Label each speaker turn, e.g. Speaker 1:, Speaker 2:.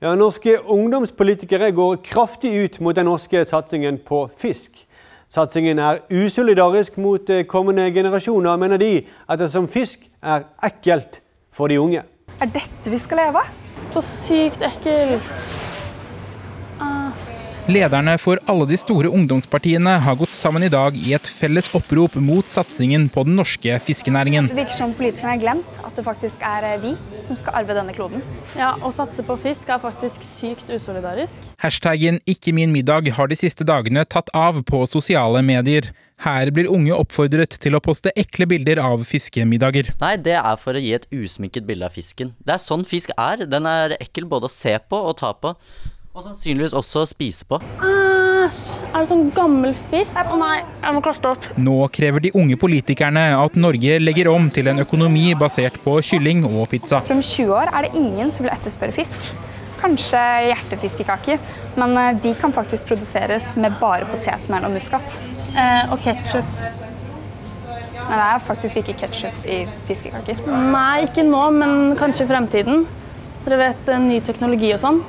Speaker 1: Ja, norske ungdomspolitikere går kraftig ut mot den norske satsingen på fisk. Satsingen er usolidarisk mot eh, kommende generasjoner, mener de, ettersom fisk er ekkelt for de unge.
Speaker 2: Er dette vi skal leve av?
Speaker 3: Så sykt ekkelt.
Speaker 4: Lederne for alle de store ungdomspartiene har gått sammen i dag i et felles opprop mot satsingen på den norske fiskenæringen.
Speaker 2: Det virker som politikerne har glemt at det faktisk er eh, vi som skal arve denne kloden.
Speaker 3: Ja, Å satse på fisk er faktisk sykt usolidarisk.
Speaker 4: Hashtaggen 'ikke min middag' har de siste dagene tatt av på sosiale medier. Her blir unge oppfordret til å poste ekle bilder av fiskemiddager.
Speaker 5: Nei, det er for å gi et usminket bilde av fisken. Det er sånn fisk er. Den er ekkel både å se på og ta på. Og sannsynligvis også spise på.
Speaker 3: Æsj! Er det sånn gammel fisk? Å nei, jeg må kaste opp.
Speaker 4: Nå krever de unge politikerne at Norge legger om til en økonomi basert på kylling og pizza.
Speaker 2: For om 20 år er det ingen som vil etterspørre fisk. Kanskje hjertefiskekaker, men eh, de kan faktisk produseres med bare potetmel og muskat.
Speaker 3: Eh, og ketsjup.
Speaker 2: Men det er faktisk ikke ketsjup i fiskekaker.
Speaker 3: Nei, ikke nå, men kanskje i fremtiden. Dere vet, eh, ny teknologi og sånn.